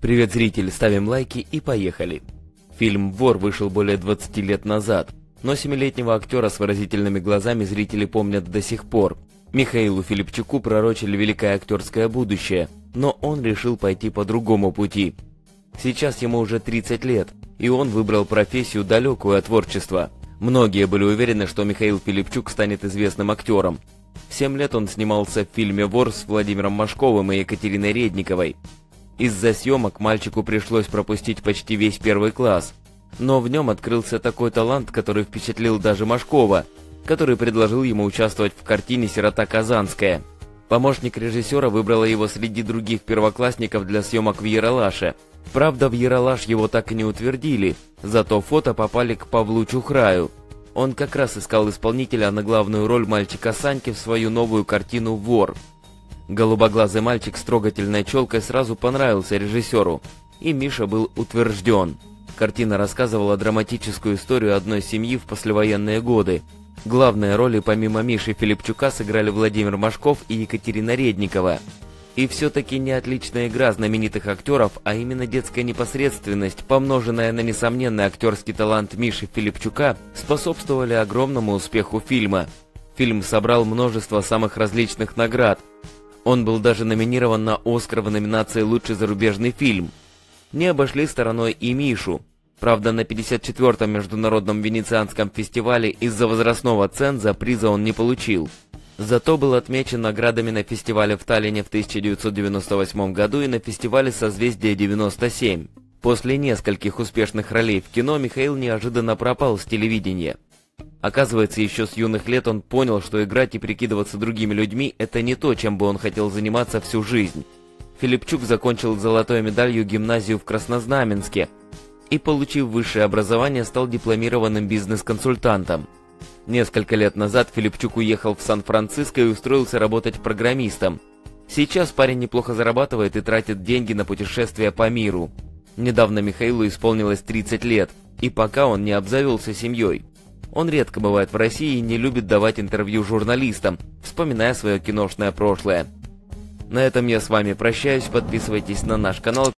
Привет, зрители, ставим лайки и поехали. Фильм «Вор» вышел более 20 лет назад, но семилетнего актера с выразительными глазами зрители помнят до сих пор. Михаилу Филипчуку пророчили великое актерское будущее, но он решил пойти по другому пути. Сейчас ему уже 30 лет, и он выбрал профессию далекую от творчества. Многие были уверены, что Михаил Филипчук станет известным актером. В 7 лет он снимался в фильме «Вор» с Владимиром Машковым и Екатериной Редниковой. Из-за съемок мальчику пришлось пропустить почти весь первый класс. Но в нем открылся такой талант, который впечатлил даже Машкова, который предложил ему участвовать в картине «Сирота Казанская». Помощник режиссера выбрала его среди других первоклассников для съемок в Яралаше. Правда, в Яралаш его так и не утвердили, зато фото попали к Павлу Чухраю. Он как раз искал исполнителя на главную роль мальчика Саньки в свою новую картину «Вор». Голубоглазый мальчик с трогательной челкой сразу понравился режиссеру, и Миша был утвержден. Картина рассказывала драматическую историю одной семьи в послевоенные годы. Главные роли помимо Миши Филипчука сыграли Владимир Машков и Екатерина Редникова. И все-таки не отличная игра знаменитых актеров, а именно детская непосредственность, помноженная на несомненный актерский талант Миши Филипчука, способствовали огромному успеху фильма. Фильм собрал множество самых различных наград, он был даже номинирован на «Оскар» в номинации «Лучший зарубежный фильм». Не обошли стороной и Мишу. Правда, на 54-м международном венецианском фестивале из-за возрастного ценза приза он не получил. Зато был отмечен наградами на фестивале в Таллине в 1998 году и на фестивале «Созвездие 97». После нескольких успешных ролей в кино Михаил неожиданно пропал с телевидения. Оказывается, еще с юных лет он понял, что играть и прикидываться другими людьми – это не то, чем бы он хотел заниматься всю жизнь. Филипчук закончил золотой медалью гимназию в Краснознаменске и, получив высшее образование, стал дипломированным бизнес-консультантом. Несколько лет назад Филипчук уехал в Сан-Франциско и устроился работать программистом. Сейчас парень неплохо зарабатывает и тратит деньги на путешествия по миру. Недавно Михаилу исполнилось 30 лет, и пока он не обзавелся семьей. Он редко бывает в России и не любит давать интервью журналистам, вспоминая свое киношное прошлое. На этом я с вами прощаюсь, подписывайтесь на наш канал.